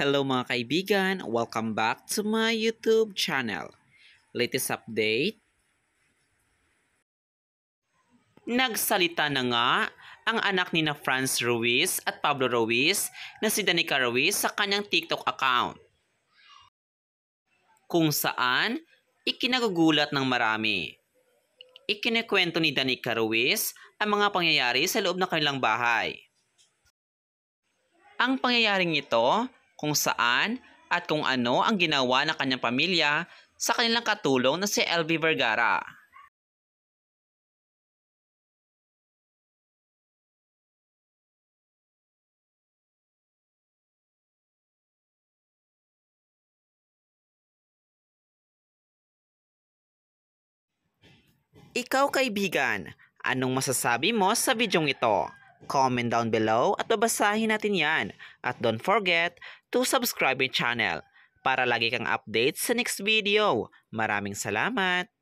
Hello mga kaibigan, welcome back to my YouTube channel. Latest update. Nagsalita na nga ang anak ni na Franz Ruiz at Pablo Ruiz na si Danica Ruiz sa kanyang TikTok account. Kung saan, ikinagugulat ng marami. Ikinikwento ni Danica Ruiz ang mga pangyayari sa loob ng kanilang bahay. Ang pangyayaring ito kung saan at kung ano ang ginawa ng kanyang pamilya sa kanilang katulong na si LV Vergara. Ikaw kaibigan, anong masasabi mo sa bidyong ito? Comment down below at babasahin natin yan. At don't forget to subscribe my channel para lagi kang update sa next video. Maraming salamat!